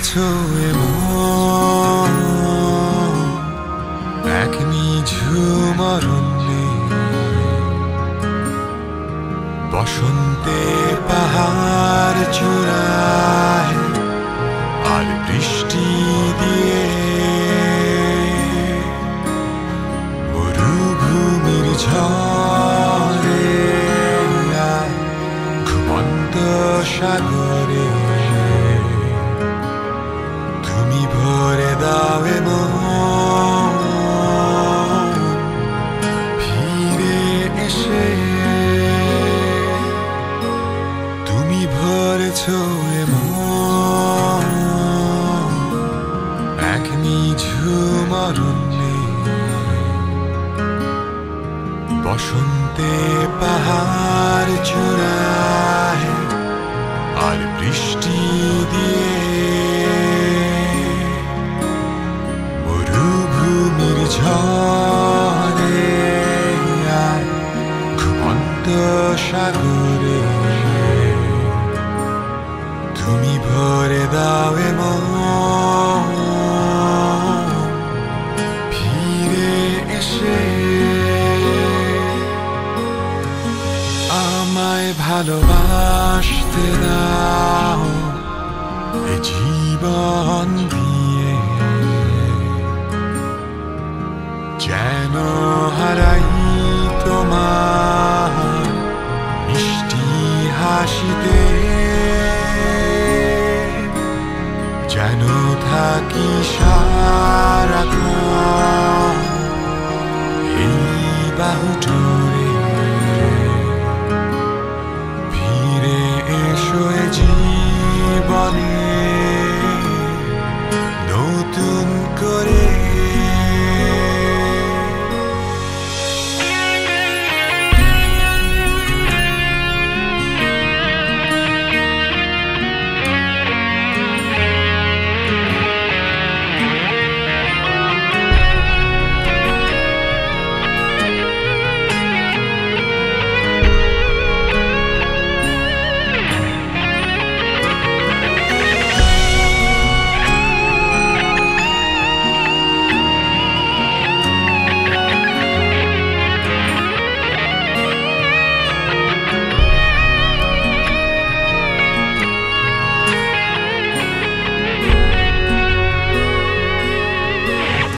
করেছ এক নিঝুমরণ্যে বসন্তে পাহাড় চূড়ায় আর বৃষ্টি দিয়ে ভরেছ এমন এক নিঝুমরণ্যে বসন্তে পাহাড় চূড়ায় আর বৃষ্টি দিয়ে মরুভূমির ঝড়ে আর ঘুমন্ত সাগরে ভরে দাও ফিরে এসে আমায় ভালোবাসতে দাও জীবন দিয়ে। যেন হারাই তোমার মিষ্টি হাসিতে shine.